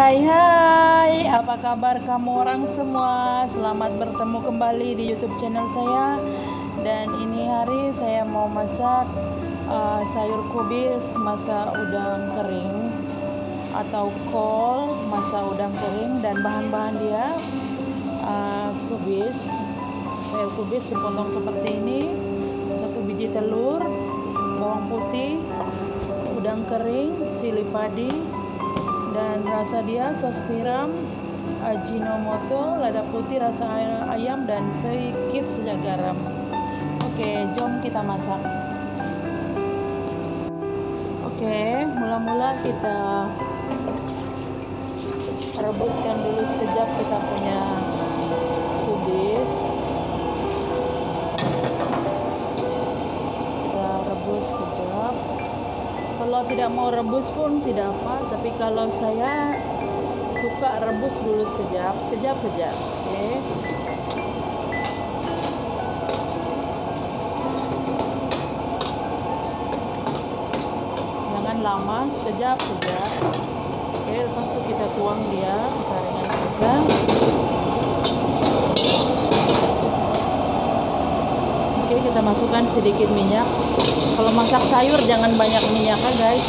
hai hai. Apa kabar kamu orang semua? Selamat bertemu kembali di youtube channel saya. Dan ini hari saya mau masak uh, sayur kubis Masa udang kering Atau kol masa udang kering Dan bahan-bahan dia. Uh, Kubis. Sayur kubis dipotong seperti ini. Satu biji telur Bawang putih Udang kering, cili padi, dan rasa dia saus tiram ajinomoto lada putih rasa ayam dan sedikit saja garam. Oke jom kita masak. Oke mula-mula kita rebuskan dulu sekejap kita punya kalau tidak mau rebus pun tidak apa tapi kalau saya suka rebus dulu sekejap sekejap saja oke okay. jangan lama sekejap saja oke okay, lepas itu kita tuang dia saringan saja oke kita masukkan sedikit minyak. Kalau masak sayur jangan banyak minyak ya guys?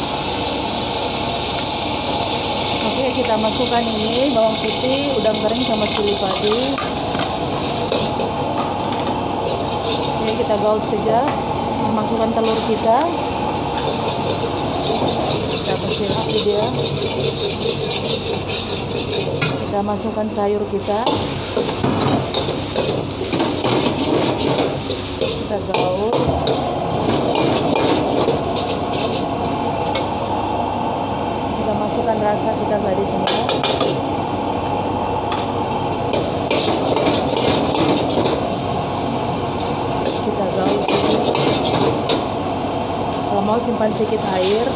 Oke kita masukkan ini bawang putih udang kering sama cili padi. Oke kita gaul saja. Masukkan telur kita. Kita kecil api dia kita masukkan sayur kita gaul kita masukkan rasa kita tadi semua. Kita gaul kalau mau simpan sedikit air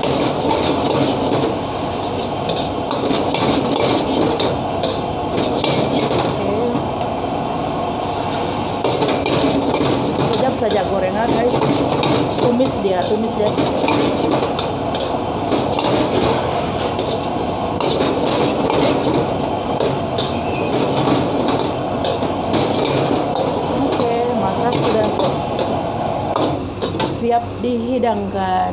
saja gorengan guys. Tumis dia tumis dia. Oke masak sudah. Siap dihidangkan.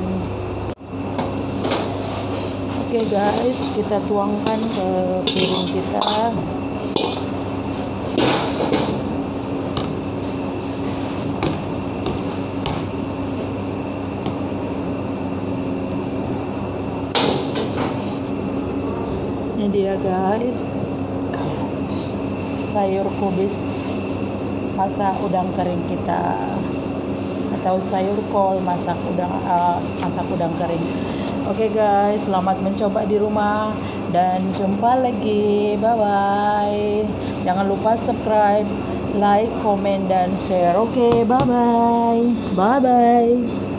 Oke guys kita tuangkan ke piring kita ini dia guys. Sayur kubis masak udang kering kita. Atau sayur kol masak udang uh, masak udang kering. Oke okay guys selamat mencoba di rumah. Dan jumpa lagi. Bye bye jangan lupa subscribe like comment dan share. Oke okay, bye bye bye bye